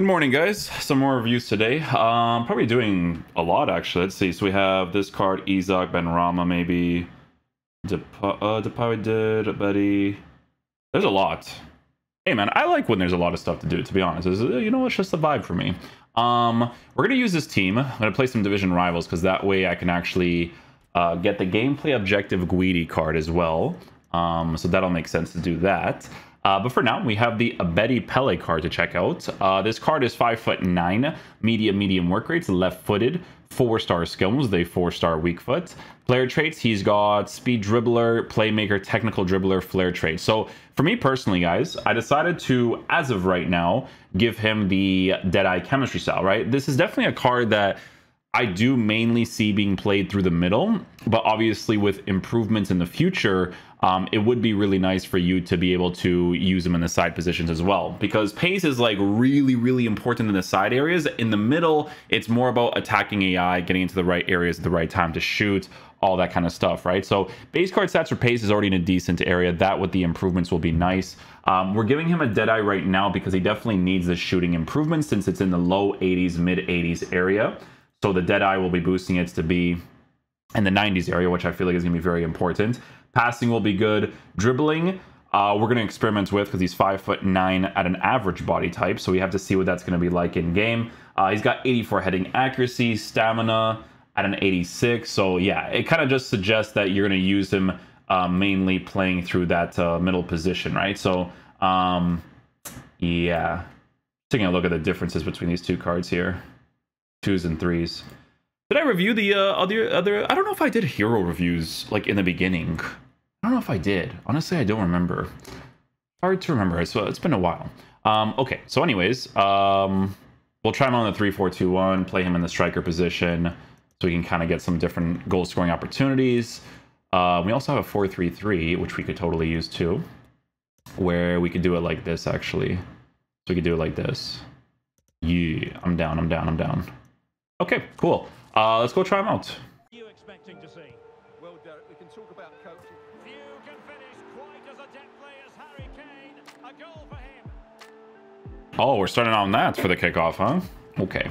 Good morning, guys. Some more reviews today. Um, probably doing a lot, actually. Let's see. So we have this card, Isak, Benrahma, maybe. Dep uh, Depay did, Betty. There's a lot. Hey, man, I like when there's a lot of stuff to do, to be honest. It's, you know, it's just a vibe for me. Um, we're going to use this team. I'm going to play some Division Rivals, because that way I can actually uh, get the gameplay objective Guidi card as well. Um, so that'll make sense to do that. Uh, but for now, we have the Abedi Pele card to check out. Uh, this card is 5 foot 9, medium, medium work rates, left-footed, 4-star skills, they 4-star weak foot. Player traits, he's got speed dribbler, playmaker, technical dribbler, flair trait. So for me personally, guys, I decided to, as of right now, give him the Deadeye chemistry style, right? This is definitely a card that I do mainly see being played through the middle, but obviously with improvements in the future, um, it would be really nice for you to be able to use them in the side positions as well. Because pace is like really, really important in the side areas. In the middle, it's more about attacking AI, getting into the right areas at the right time to shoot, all that kind of stuff, right? So base card stats for pace is already in a decent area. That with the improvements will be nice. Um, we're giving him a Deadeye right now because he definitely needs the shooting improvement since it's in the low 80s, mid 80s area. So the Deadeye will be boosting it to be in the 90s area, which I feel like is going to be very important. Passing will be good. Dribbling, uh, we're going to experiment with because he's 5 foot 9 at an average body type. So we have to see what that's going to be like in game. Uh, he's got 84 heading accuracy, stamina at an 86. So yeah, it kind of just suggests that you're going to use him uh, mainly playing through that uh, middle position, right? So um, yeah, taking a look at the differences between these two cards here twos and threes. Did I review the uh, other other? I don't know if I did hero reviews like in the beginning. I don't know if I did. Honestly, I don't remember. Hard to remember. So it's been a while. Um, okay. So, anyways, um, we'll try him on the three four two one. Play him in the striker position, so we can kind of get some different goal scoring opportunities. Uh, we also have a four three three, which we could totally use too, where we could do it like this actually. So we could do it like this. Yeah, I'm down. I'm down. I'm down. Okay, cool. Uh, let's go try them out. You expecting to see? Well, Derek, we can talk about coaching. Few can finish quite as adeptly as Harry Kane. A goal for him. Oh, we're starting on that for the kickoff, huh? Okay.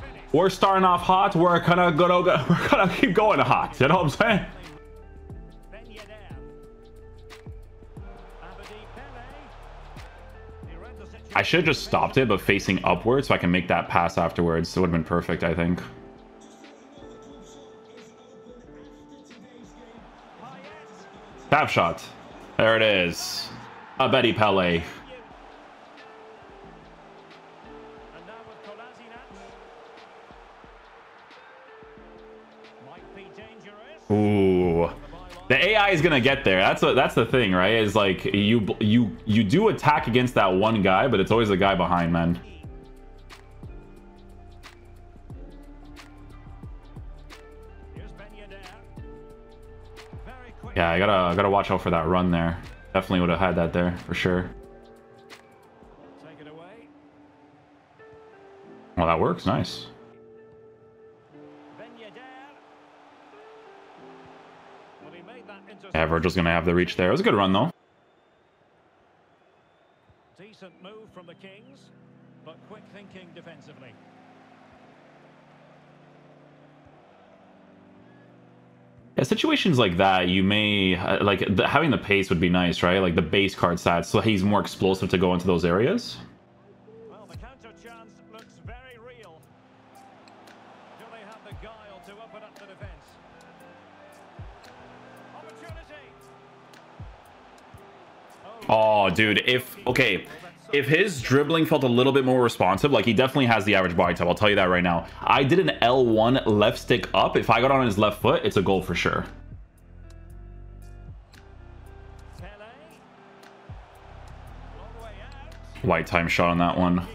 We're starting off hot. We're gonna go. We're gonna keep going hot. You know what I'm saying? I should have just stopped it, but facing upwards so I can make that pass afterwards. It would have been perfect, I think. Tap shot. There it is. Abedi Pele. Is gonna get there. That's a, that's the thing, right? Is like you you you do attack against that one guy, but it's always the guy behind, man. Yeah, I gotta I gotta watch out for that run there. Definitely would have had that there for sure. Well, that works. Nice. Yeah, Virgil's going to have the reach there. It was a good run, though. Decent move from the Kings, but quick thinking defensively. Yeah, situations like that, you may uh, like the, having the pace would be nice, right? Like the base card stats, so he's more explosive to go into those areas. Oh, dude, if... Okay, if his dribbling felt a little bit more responsive, like he definitely has the average body type, I'll tell you that right now. I did an L1 left stick up. If I got on his left foot, it's a goal for sure. White time shot on that one.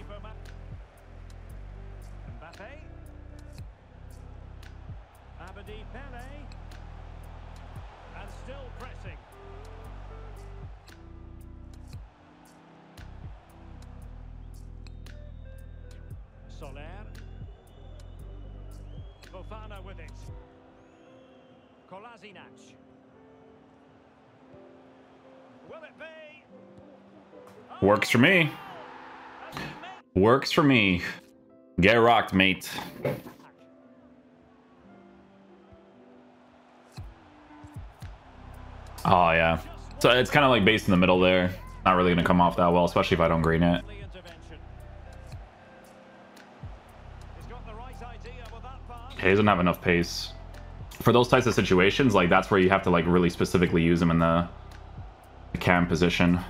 Works for me. Works for me. Get rocked, mate. Oh, yeah. So it's kind of like based in the middle there. Not really going to come off that well, especially if I don't green it. He doesn't have enough pace. For those types of situations, like that's where you have to like really specifically use him in the, the cam position.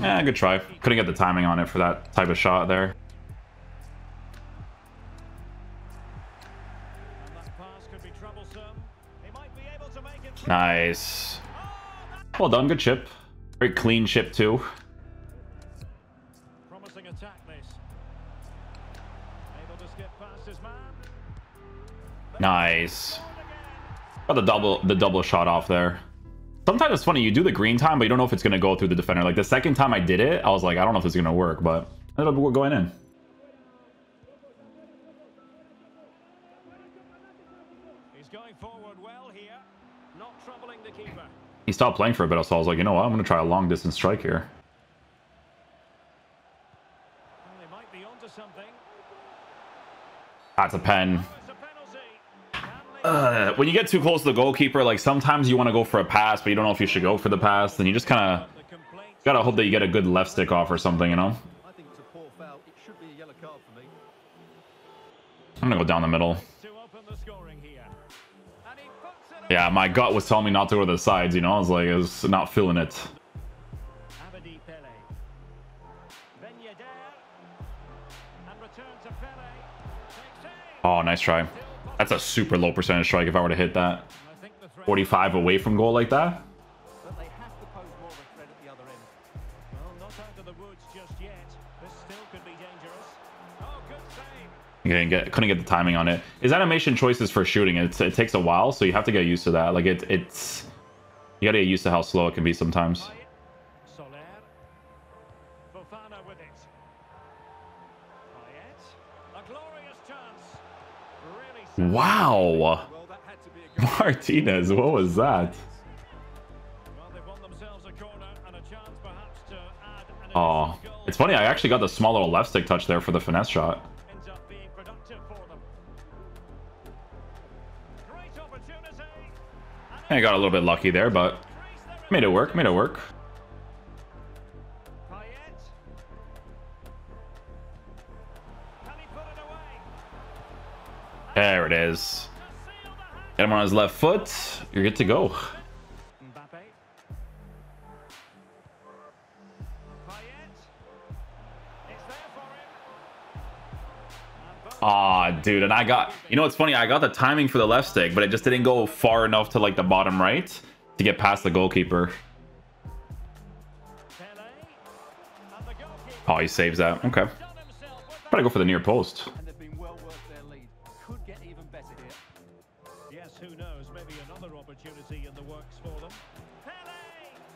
Yeah, good try. Couldn't get the timing on it for that type of shot there. Nice. Well done, good chip. Very clean chip too. Nice. Got the double the double shot off there. Sometimes it's funny, you do the green time, but you don't know if it's going to go through the defender. Like the second time I did it, I was like, I don't know if it's going to work, but ended up going in. He's going forward well here, not troubling the keeper. He stopped playing for a bit, so I was like, you know what, I'm going to try a long distance strike here. That's a pen uh, when you get too close to the goalkeeper, like sometimes you want to go for a pass, but you don't know if you should go for the pass. Then you just kind of gotta hope that you get a good left stick off or something, you know. I'm gonna go down the middle. Yeah, my gut was telling me not to go to the sides, you know. I was like, I was not feeling it. Oh, nice try. That's a super low percentage strike if I were to hit that. 45 away from goal like that. Couldn't get, couldn't get the timing on it. His animation choices for shooting, it, it takes a while, so you have to get used to that. Like, it, it's... You gotta get used to how slow it can be sometimes. Wow. Martinez, what was that? Oh, it's funny. I actually got the small little left stick touch there for the finesse shot. I got a little bit lucky there, but made it work. Made it work. There it is. Get him on his left foot. You're good to go. Ah, oh, dude, and I got, you know what's funny? I got the timing for the left stick, but it just didn't go far enough to like the bottom right to get past the goalkeeper. Oh, he saves that. Okay. Gotta go for the near post.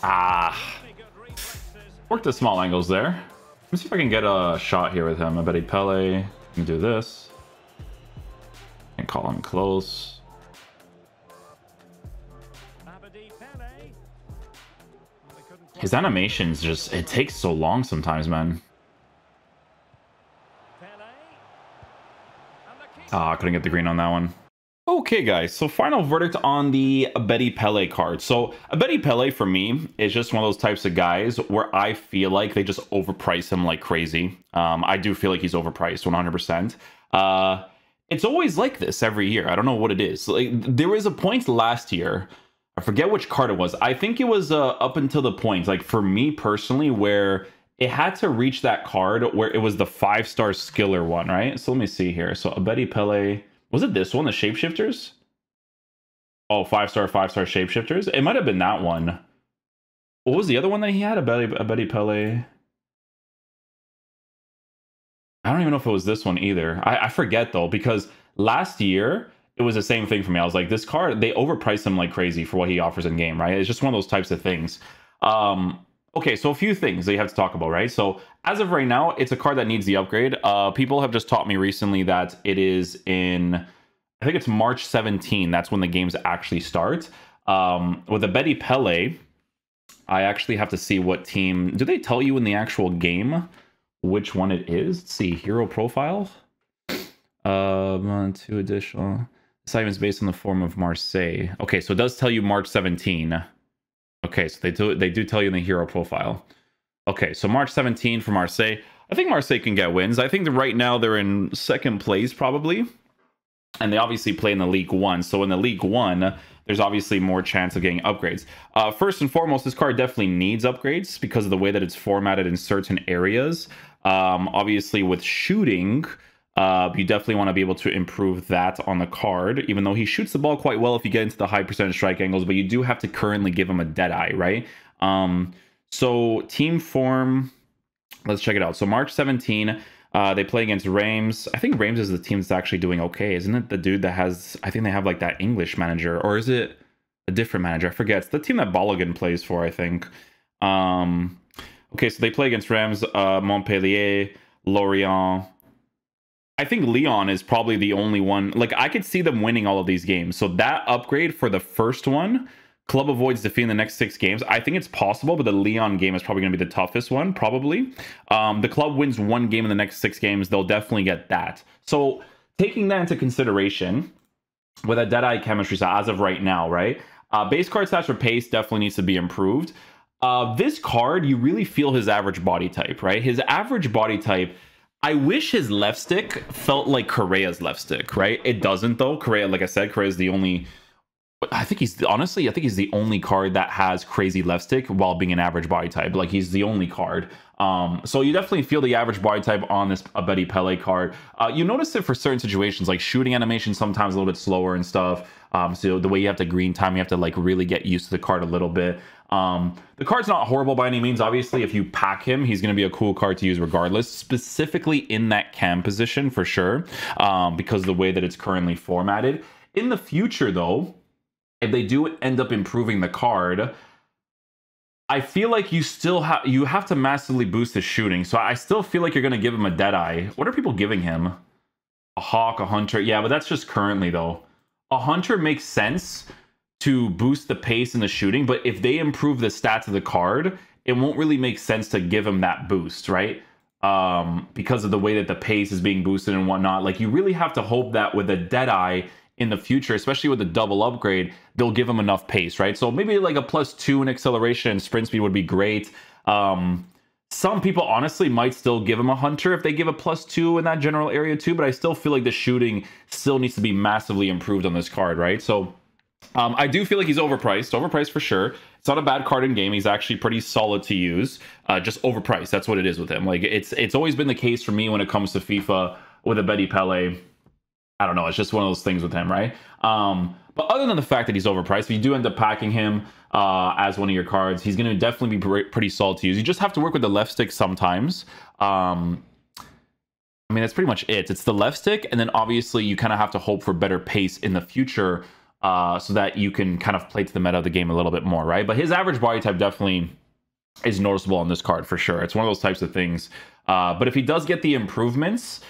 Ah. Work the small angles there. Let me see if I can get a shot here with him. I bet he Pele can do this. And call him close. His animations just, it takes so long sometimes, man. Ah, couldn't get the green on that one. Okay, guys, so final verdict on the Abedi Pele card. So Abedi Pele, for me, is just one of those types of guys where I feel like they just overprice him like crazy. Um, I do feel like he's overpriced 100%. Uh, it's always like this every year. I don't know what it is. Like There was a point last year I forget which card it was. I think it was uh, up until the point, like for me personally, where it had to reach that card where it was the five star skiller one, right? So let me see here. So Abedi Pele, was it this one, the shapeshifters? Oh, five star, five star shapeshifters. It might have been that one. What was the other one that he had? Abedi, Abedi Pele. I don't even know if it was this one either. I, I forget though, because last year it was the same thing for me. I was like, this card, they overpriced him like crazy for what he offers in game, right? It's just one of those types of things. Um, okay, so a few things that you have to talk about, right? So as of right now, it's a card that needs the upgrade. Uh, people have just taught me recently that it is in, I think it's March 17. That's when the games actually start. Um, with Abedi Pele, I actually have to see what team. Do they tell you in the actual game which one it is? Let's see, hero profile. Um, two additional assignments based on the form of Marseille. Okay, so it does tell you March 17. Okay, so they do they do tell you in the hero profile. Okay, so March 17 for Marseille. I think Marseille can get wins. I think that right now they're in second place probably. And they obviously play in the League One. So in the League One, there's obviously more chance of getting upgrades. Uh, first and foremost, this card definitely needs upgrades because of the way that it's formatted in certain areas. Um, obviously, with shooting, uh, you definitely want to be able to improve that on the card, even though he shoots the ball quite well if you get into the high percentage strike angles, but you do have to currently give him a Deadeye, right? Um, so team form, let's check it out. So March 17, uh, they play against Reims. I think Reims is the team that's actually doing okay, isn't it? The dude that has, I think they have like that English manager, or is it a different manager? I forget. It's the team that Balogun plays for, I think. Um, okay, so they play against Reims, uh, Montpellier, Lorient. I think Lyon is probably the only one. Like, I could see them winning all of these games. So that upgrade for the first one Club avoids defeating the next six games. I think it's possible, but the Lyon game is probably going to be the toughest one, probably. Um, the club wins one game in the next six games. They'll definitely get that. So taking that into consideration, with a Deadeye chemistry so as of right now, right? Uh, base card stats for pace definitely needs to be improved. Uh, this card, you really feel his average body type, right? His average body type, I wish his left stick felt like Correa's left stick, right? It doesn't though. Correa, like I said, Correa is the only I think he's honestly, I think he's the only card that has crazy left stick while being an average body type. Like he's the only card. Um, so you definitely feel the average body type on this Abedi Pele card. Uh, you notice it for certain situations, like shooting animation, sometimes a little bit slower and stuff. Um, so the way you have to green time, you have to like really get used to the card a little bit. Um, the card's not horrible by any means. Obviously, if you pack him, he's going to be a cool card to use regardless, specifically in that cam position for sure, um, because the way that it's currently formatted. In the future, though, if they do end up improving the card, I feel like you still have you have to massively boost his shooting. So I still feel like you're gonna give him a Deadeye. What are people giving him? A hawk, a hunter. Yeah, but that's just currently though. A hunter makes sense to boost the pace and the shooting, but if they improve the stats of the card, it won't really make sense to give him that boost, right? Um, because of the way that the pace is being boosted and whatnot. Like you really have to hope that with a Deadeye in the future, especially with the double upgrade, they'll give him enough pace, right? So maybe like a plus two in acceleration and sprint speed would be great. Um, some people honestly might still give him a hunter if they give a plus two in that general area too, but I still feel like the shooting still needs to be massively improved on this card, right? So um, I do feel like he's overpriced, overpriced for sure. It's not a bad card in game. He's actually pretty solid to use. Uh, just overpriced. That's what it is with him. Like it's it's always been the case for me when it comes to FIFA with Abedi Pele. I don't know. It's just one of those things with him, right? Um, but other than the fact that he's overpriced, if you do end up packing him uh, as one of your cards, he's going to definitely be pretty solid to use. You just have to work with the left stick sometimes. Um, I mean, that's pretty much it. It's the left stick, and then obviously you kind of have to hope for better pace in the future uh, so that you can kind of play to the meta of the game a little bit more, right? But his average body type definitely is noticeable on this card for sure. It's one of those types of things. Uh, but if he does get the improvements,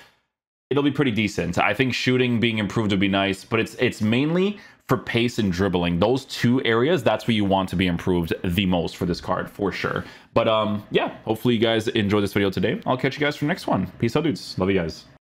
it'll be pretty decent. I think shooting being improved would be nice, but it's it's mainly for pace and dribbling. Those two areas, that's where you want to be improved the most for this card, for sure. But um, yeah, hopefully you guys enjoyed this video today. I'll catch you guys for the next one. Peace out, dudes. Love you guys.